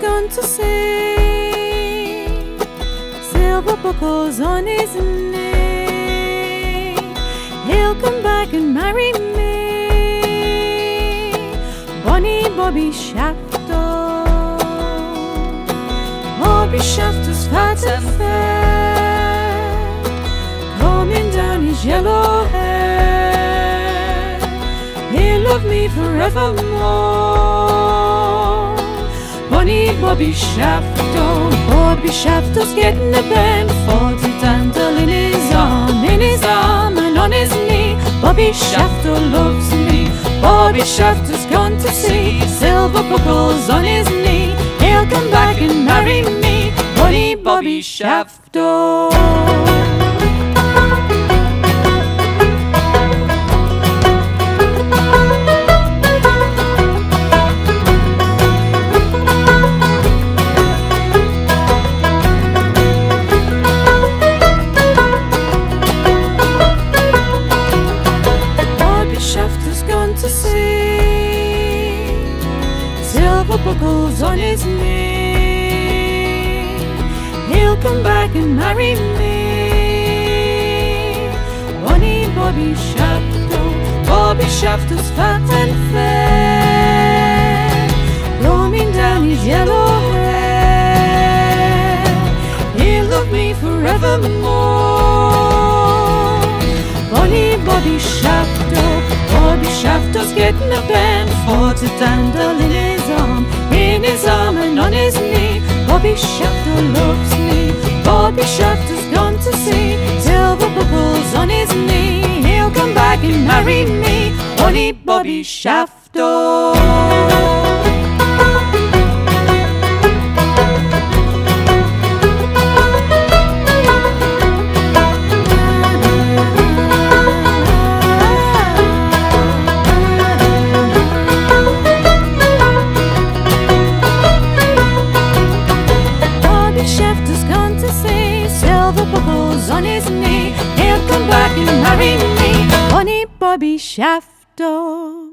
gone to sea. Silver buckles on his knee. He'll come back and marry me. Bonnie Bobby Shaftoe. Bobby Shaftoe's fat and fair. Coming down his yellow hair. He'll love me forevermore. Bobby Shaftoe. Bobby Shaftoe's getting a band. 40 dandle in his arm, in his arm and on his knee. Bobby Shaftoe loves me. Bobby Shaftoe's gone to sea. Silver buckles on his knee. He'll come back and marry me. Bonnie Bobby Shaftoe. Buckles on his knee. He'll come back and marry me. Bonnie Bobby Shaftoe, Bobby Shaftoe's fat and fair, roaming down his yellow hair. He'll love me forevermore. Bonnie Bobby Shaftoe, Bobby Shaftoe's getting a band for to dandle Bobby Shaftoe loves me. Bobby Shaftoe's gone to sea, silver buckles on his knee. He'll come back and marry me. Bonnie Bobby Shaftoe. Buckles on his knee. He'll come back and marry me. Bonnie Bobby Shaftoe.